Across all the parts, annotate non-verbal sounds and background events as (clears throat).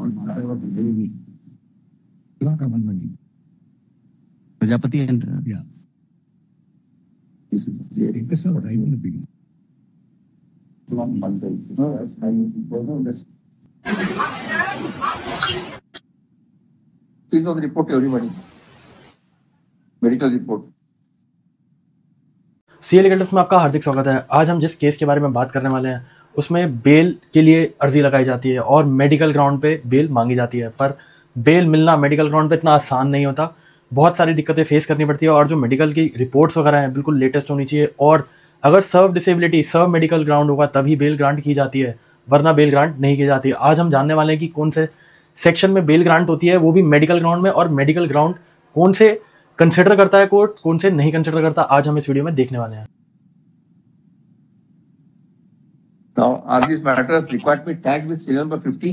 कौन महाराजा का मन बनी Prajapati please on report everybody medical report CL में आपका हार्दिक स्वागत है। आज हम जिस केस के बारे में बात करने वाले हैं उसमें बेल के लिए अर्जी लगाई जाती है और मेडिकल ग्राउंड पे बेल मांगी जाती है। पर बेल मिलना मेडिकल ग्राउंड पे इतना आसान नहीं होता। बहुत सारी दिक्कतें फेस करनी पड़ती है और जो मेडिकल की रिपोर्ट्स वगैरह हैं, बिल्कुल लेटेस्ट होनी चाहिए। और अगर सर्व डिसेबिलिटी सर्व मेडिकल ग्राउंड होगा, तभी बेल ग्रांट की जाती है, वरना बेल ग्रांट नहीं की जाती। आज हम जानने वाले हैं कि कौन से सेक्शन में बेल ग्रांट होती है, वो भी मेडिकल ग्राउंड में और मेडिकल ग्राउंड कौन से कंसिडर करता है कोर्ट कौन से नहीं कंसिडर करता, आज हम इस वीडियो में देखने वाले हैं। Now, are these matters required to be tagged with serial number fifty?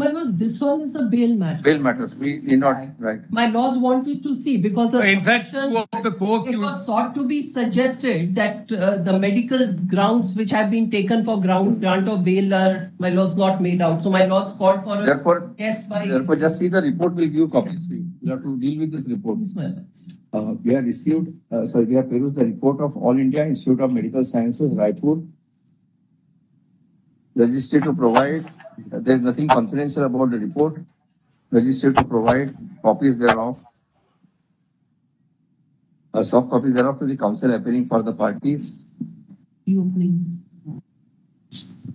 My was this one is a bail matter. Bail matters, we need not, right? My laws wanted to see because of In fact, subsection- two of the court, it was sought to be suggested that uh, the medical grounds which have been taken for ground grant of bail are my laws not made out. So my laws called for a Therefore, test by. therefore, just see the report, we'll give copies. We will have to deal with this report. Yes, my. Uh, we have received, uh, sorry, we have perused the report of All India Institute of Medical Sciences, Raipur. Registered to provide, there is nothing confidential about the report. Registered to provide copies thereof. Uh, soft copies thereof to the counsel appearing for the parties. Reopening.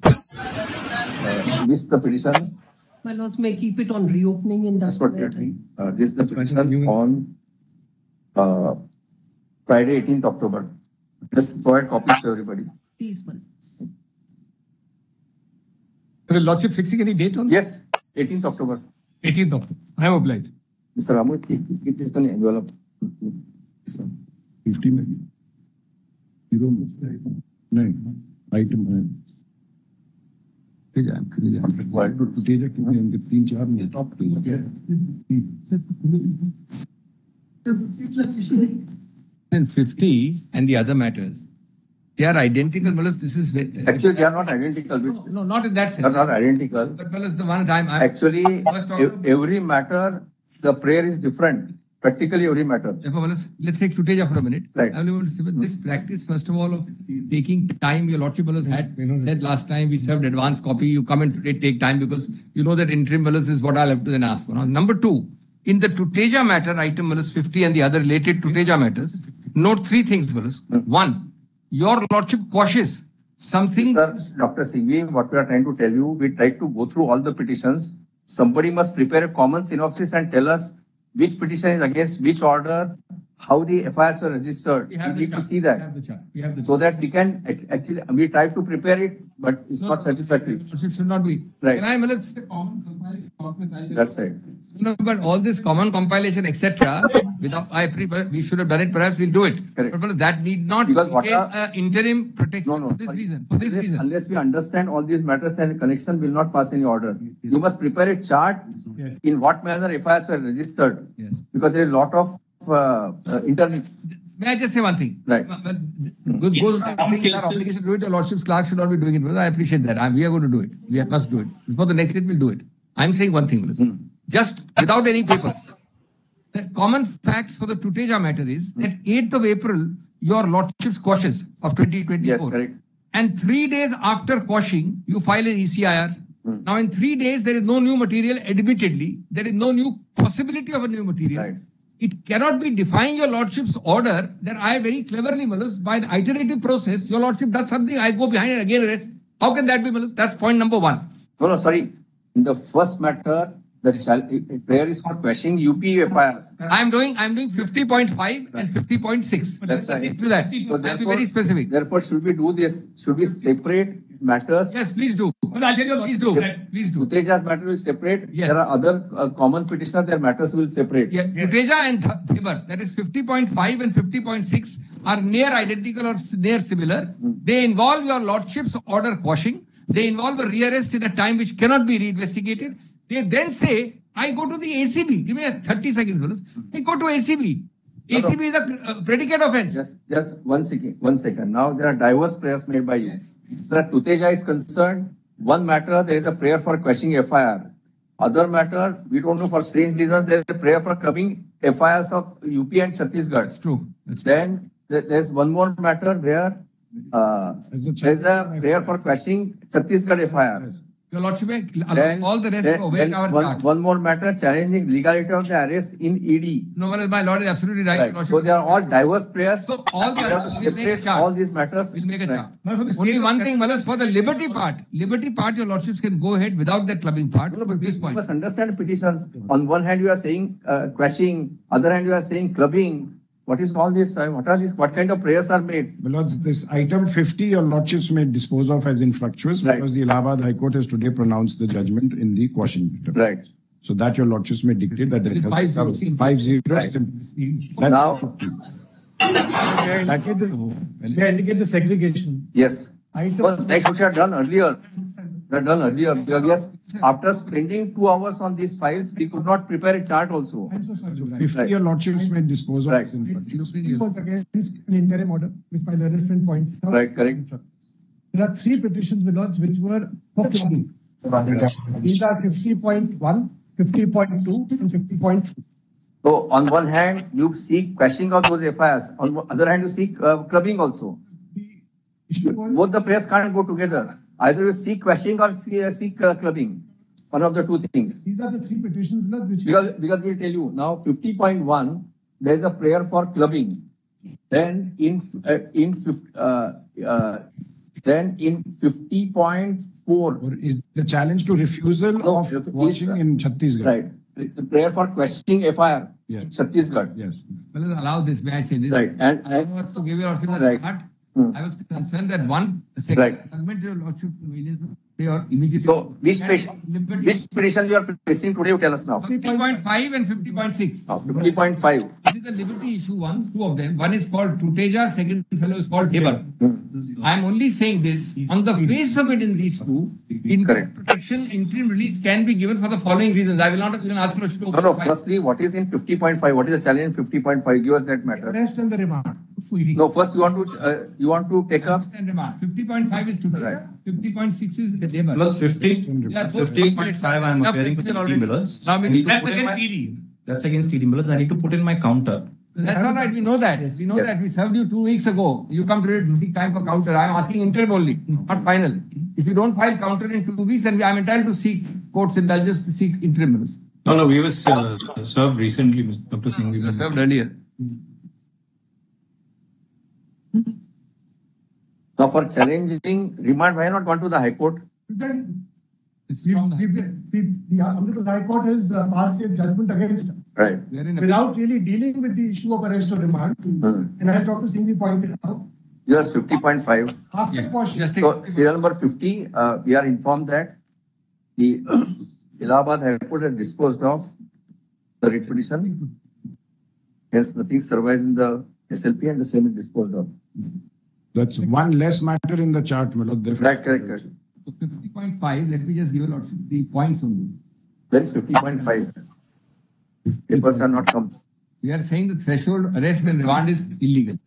Uh, this the petition, My laws may keep it on reopening in that's that. what we are doing. Uh, this the petition on, uh, Friday, eighteenth October. Just provide copies to everybody. Please, my lords. The Lordship fixing any date on? Yes, eighteenth October. 18th October. I am obliged. Mr. Ramu, keep, keep this one envelope. This one. Fifty maybe. Zero, nine, item nine. Required to Teja कितने होंगे तीन चार में top and 50 and the other matters, they are identical. Malas, this is Actually, they are not identical. no, no, not in that sense. They are not identical. But Malas, the one I'm, I'm Actually, every matter, the prayer is different. Practically every matter. therefore, Malas, let's take Tuteja for a minute. Right. I to say, but this practice, first of all, of taking time, your Lordship Malas had said last time we served advance copy. You come and today take time because you know that interim Malas is what I'll have to then ask for. Now, number two, in the Tuteja matter, item Malas 50 and the other related Tuteja matters, note three things, Malas. Hmm. One, your Lordship quashes something. Sir, Dr. Singhvi, what we are trying to tell you, we tried to go through all the petitions. Somebody must prepare a common synopsis and tell us which petition is against which order, how the FIRs were registered. We the need to chart. see We that. have the chart. We have the So that we can, actually, we tried to prepare it, but it's No, not no, satisfactory. It should not be. Right. Can I, Malas? That's right. No, but all this common compilation, etc., (laughs) without, I, pre- we should have done it, perhaps we'll do it. Correct. But that need not Because what contain are- a interim protection No, no. for this sorry. reason, for this Unless- reason. Unless we understand all these matters and connection will not pass any order. You must prepare a chart in what manner FIRs were registered. Yes. Because there is a lot of uh, uh, intermix. May I just say one thing? Right. But- but Goes, goes, our obligation to do it, the Lordship's clerk should not be doing it. Malas, I appreciate that. I- We are going to do it. We must do it. Before the next date, we'll do it. I'm saying one thing, Malas. Hmm. Just without any papers. The common fact for the Tuteja matter is that 8th of April, your Lordship's quashes of 2024. Yes, correct. And three days after quashing, you file an ECIR. Hmm. Now, in three days, there is no new material, admittedly. There is no new possibility of a new material. Right. It cannot be defying your Lordship's order that I very cleverly, Malas, by the iterative process, your Lordship does something, I go behind and again arrest. How can that be, Malas? That's point number one. No, no, sorry. In the first matter, the chal- prayer is for quashing UP FIR. I'm doing, I'm doing 50.5 and 50.6. That's right. Stick to that. So I'll be very specific. Therefore, should we do this? Should we separate matters? Yes, please do. I'll tell you, Please do. Please do. Tuteja's matter will separate. Yes. There are other uh, common petitioners, their matters will separate. Yeah, Uteja and Th- Dhebar, that is 50.5 and 50.6 are near identical or near similar. They involve your lordship's order quashing. They involve a rearrest in a time which cannot be reinvestigated. They then say, I go to the ACB. Give me a 30 seconds, fellows. I go to ACB. ACB is a predicate offense. Just, just one second, one second. Now, there are diverse prayers made by you. So that Tuteja is concerned, one matter, there is a prayer for quashing FIR. other matter, we don't know for strange reasons, there's a prayer for coming FIRs of UP and Chhattisgarh. That's true. Then there- there's one more matter where, uh, there's a prayer for quashing Chhattisgarh FIR. Your Lordship, Then- all the rest then- await then our one- chart. One more matter, challenging legality of the arrest in E ED. No, one is- my lord is absolutely right. Right, Your so they are all diverse prayers. So all the We have to others will make a chart. all these matters. We'll make a Right. chart. No, for the Only one thing, justice- Malas, for the liberty part, liberty part, your lordships can go ahead without that clubbing part. No, no, But but this you point, must understand petitions. On one hand, you are saying uh, quashing, other hand, you are saying clubbing. What is all this? What are these? What kind of prayers are made? My lords, this item fifty, your lordships may dispose of as infructuous Right. because the Allahabad High Court has today pronounced the judgment in the quashing matter. Right. So that your lordships may dictate that. It is there five has- zero. Five zero. Right. Now, indicate the, indicate the segregation. yes. Item- Well, like which are done earlier. They're done earlier. Because yes, after spending two hours on these files, we could not prepare a chart also. I'm so sorry. Fifty, your lordships may dispose of Right. as infructuous. It was against an interim order, which my learned friend points out. Right, correct. There are three petitions, my lords, which were for clubbing. These are 50.1, 50.2, and fifty point three. So on one hand, you seek quashing of those FIRs. On the other hand, you seek uh, clubbing also. The issue was, Both the prayers can't go together. Either you seek quashing or see- uh, seek uh, clubbing. One of the two things. these are the three petitions, my which. Because, because we'll tell you now fifty point one, there is a prayer for clubbing. Then in, uh, in fif- uh, uh, then in fifty point four, is the challenge to refusal No, of is- washing in Chhattisgarh? right, the the prayer for questioning FIR, Yes. Chhattisgarh. Yes. Malas, allow this, may I say this? Right, and- I don't want to give your lordship a Right. chart. Hmm. I was concerned that one, Right. second, argument your lordship they are immediately. So which petition, which petition you are facing today, you tell us now. Fifty point five and fifty point six. Fifty point five. This is the liberty issue one, two of them. One is called Tuteja, second fellow is called Dhebar. I am only saying this, on the face of it in these two, in Correct. protection, interim release can be given for the following reasons. I will not even ask you to. No, no, firstly, what is in fifty point five? What is the challenge in fifty point five? Give us that matter. Arrest and the remand. No, first you want to, uh, you want to take up, Stand remand. Fifty point five is Tuteja, Right. fifty point six is Dhebar. Plus 50, They are both 50.5 I am enough appearing for confusion 50 already. millers. Now we need need to to put put in in my- my- That's against TD millers. I need to put in my counter. That's all right, we know that. We know Yes. that. We served you two weeks ago. You come today to take time for counter. I am asking interim only, not final. If you don't file counter in two weeks, then I am entitled to seek court's indulgence to seek interim minutes. No, no, we was uh, served recently, Mr. Dr. Singh. We were- Served earlier. Now for challenging remand, why not gone to the High Court? Then, It's we, from the- we, we, the Honorable High Court has uh, passed a judgment against, them Right. We are in a- without really dealing with the issue of arrest or remand. Hmm. And as Dr. Singh pointed out, Yes, fifty point five. after Yeah, quashing. just take- So serial number fifty, uh, we are informed that the (clears throat) Allahabad High Court has disposed of the writ petition. Hence, nothing survives in the SLP and the same is disposed of. That's one less matter in the chart, my lord. Therefore- correct, correct. So fifty point five, let me just give a lot, the points only. Where is fifty point five? Papers are not come. We are saying the threshold arrest and remand is illegal.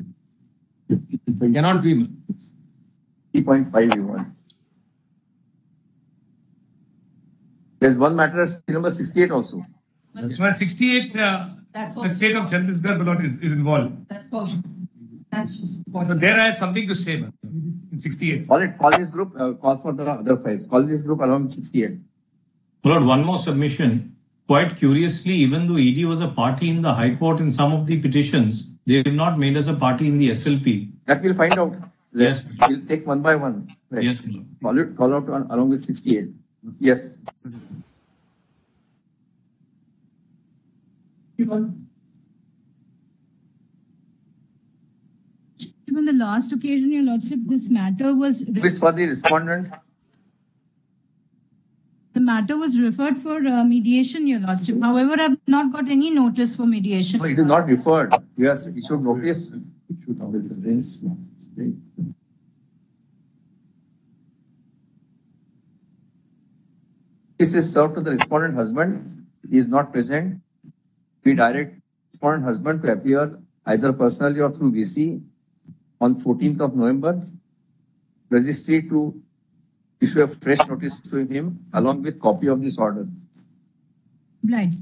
Cannot be. Fifty point five you want. There's one matter, number sixty-eight also. So 68, uh, That's the state of Chhattisgarh Ballot is, is involved. That's all. That's So there I have something to say ma'am, in 68. Call it, call this group, uh, call for the other files. Call this group along with sixty-eight. Lord, one more submission. Quite curiously, even though ED was a party in the High Court in some of the petitions, they have not made us a party in the SLP. That we'll find out. Yes. We'll take one by one. Right. Yes, my lord. Call it, call out on- along with sixty-eight. Yes. On the last occasion, Your Lordship, this matter was, Please for the respondent. the matter was referred for uh, mediation, Your Lordship. However, I've not got any notice for mediation. No, it is not referred. Yes, it should notice. This is served to the respondent husband. He is not present. We direct respondent husband to appear either personally or through VC on fourteenth of November. Registry to issue a fresh notice to him along with copy of this order. Obliged.